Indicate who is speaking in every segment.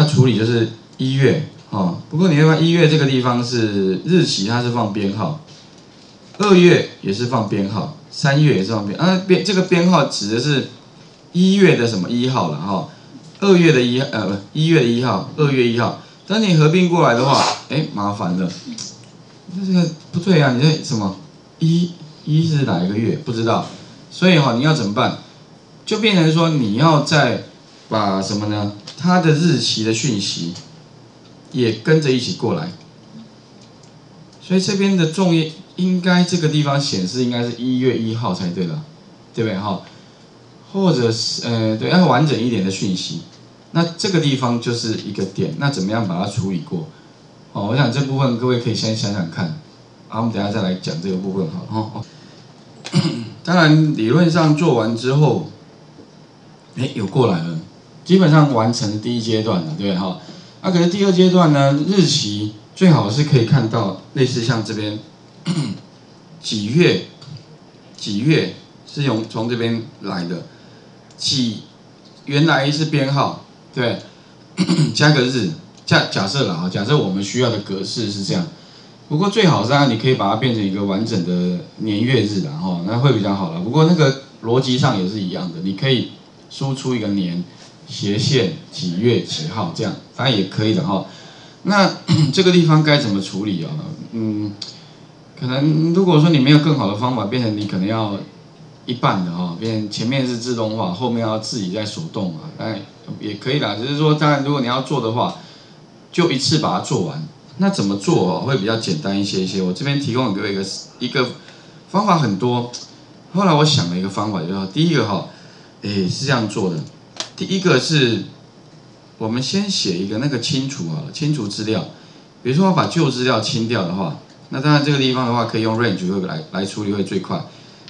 Speaker 1: 下处理就是一月哦。不过你会发现一月这个地方是日期，它是放编号。二月也是放编号，三月也是放编啊编这个编号指的是一月的什么一号了哈？二月的一呃不一月一号，二月一号。当你合并过来的话，哎麻烦了，那这个不对啊！你这什么一一是哪一个月？不知道，所以哈你要怎么办？就变成说你要在把什么呢？它的日期的讯息也跟着一起过来。所以这边的重页应该这个地方显示应该是一月一号才对了，对不对哈？或者是呃对要完整一点的讯息，那这个地方就是一个点，那怎么样把它处理过？哦，我想这部分各位可以先想想看，啊，我们等下再来讲这个部分好了哈。当然理论上做完之后，哎有过来了，基本上完成第一阶段了，对哈？那可是第二阶段呢，日期。最好是可以看到类似像这边 几月几月是用从这边来的几原来是编号对 加个日假假设了啊假设我们需要的格式是这样不过最好是啊你可以把它变成一个完整的年月日的哈那会比较好了不过那个逻辑上也是一样的你可以输出一个年斜线几月几号这样当然也可以的哈。那 这个地方该怎么处理啊？嗯，可能如果说你没有更好的方法，变成你可能要一半的哈，变前面是自动化，后面要自己在手动啊，哎也可以啦。只是说，当然如果你要做的话，就一次把它做完。那怎么做哦？会比较简单一些一些。我这边提供给各位一个一个方法很多。后来我想了一个方法，就是第一个哈，哎是这样做的。第一个是。我们先写一个那个清除啊，清除资料。比如说我把旧资料清掉的话，那当然这个地方的话可以用 range 会来来处理会最快。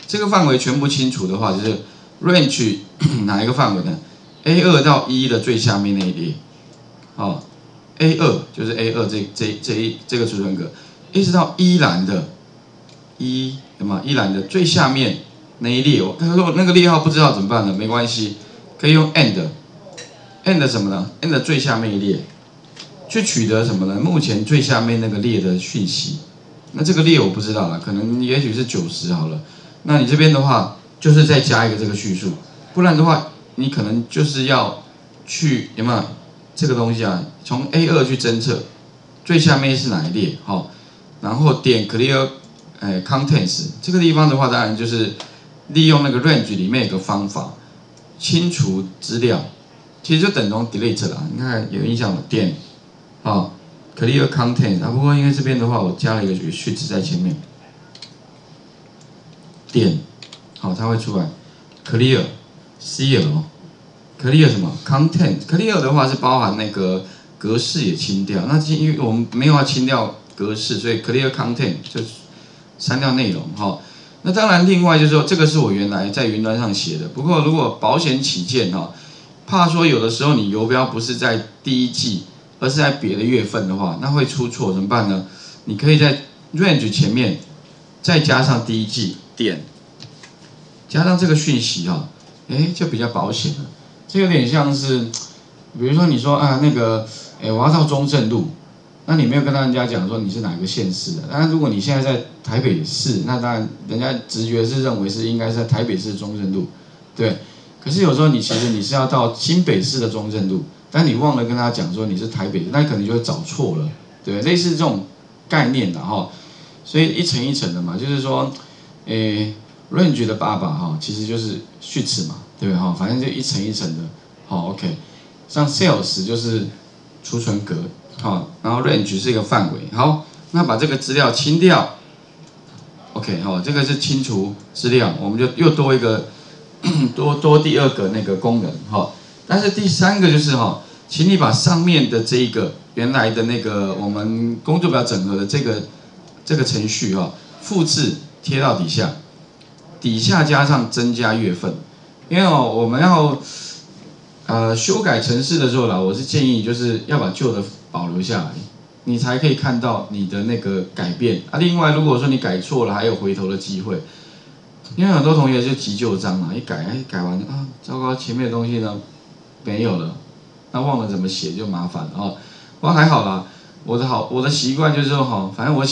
Speaker 1: 这个范围全部清除的话，就是 range 哪一个范围呢？A 二到一的最下面那一列，哦，A 二就是 A 二这这这一这个储存格，一直到一栏的，一什么一栏的最下面那一列。我他说那个列号不知道怎么办呢？没关系，可以用 and。end 什么呢？end 最下面一列，去取得什么呢？目前最下面那个列的讯息。那这个列我不知道了，可能也许是九十好了。那你这边的话，就是再加一个这个叙述，不然的话，你可能就是要去有没有这个东西啊？从 A 二去侦测最下面是哪一列？好，然后点 clear，哎，contents 这个地方的话，当然就是利用那个 range 里面有个方法，清除资料。其实就等同 delete 了，你看有印象吗？点，好，clear content 啊。不过因为这边的话，我加了一个序字在前面，点，好，它会出来，clear，cl，clear 什么？content，clear 的话是包含那个格式也清掉。那因为我们没有要清掉格式，所以 clear content 就删掉内容，哈。那当然，另外就是说，这个是我原来在云端上写的。不过如果保险起见，哈。怕说有的时候你游标不是在第一季，而是在别的月份的话，那会出错怎么办呢？你可以在 range 前面再加上第一季点，加上这个讯息哈，哎就比较保险了。这有点像是，比如说你说啊那个，哎我要到中正路，那你没有跟人家讲说你是哪个县市的。当然如果你现在在台北市，那当然人家直觉是认为是应该是在台北市中正路，对。可是有时候你其实你是要到新北市的中正路，但你忘了跟他讲说你是台北，那可能就会找错了，对，类似这种概念的哈，所以一层一层的嘛，就是说，诶，range 的爸爸哈，其实就是序词嘛，对不对哈？反正就一层一层的，好，OK，像 sales 就是储存格，好，range 是一个范围，好，那把这个资料清掉，OK，好，这个是清除资料，我们就又多一个。多多第二个那个功能哈，但是第三个就是哈，请你把上面的这一个原来的那个我们工作表整合的这个这个程序哈，复制贴到底下，底下加上增加月份，因为哦我们要呃修改程式的时候啦，我是建议就是要把旧的保留下来，你才可以看到你的那个改变啊。另外如果说你改错了，还有回头的机会。因为很多同学就急救章嘛，一改哎改完啊，糟糕，前面的东西呢没有了，那忘了怎么写就麻烦了啊。不过还好啦，我的好我的习惯就是说哈，反正我。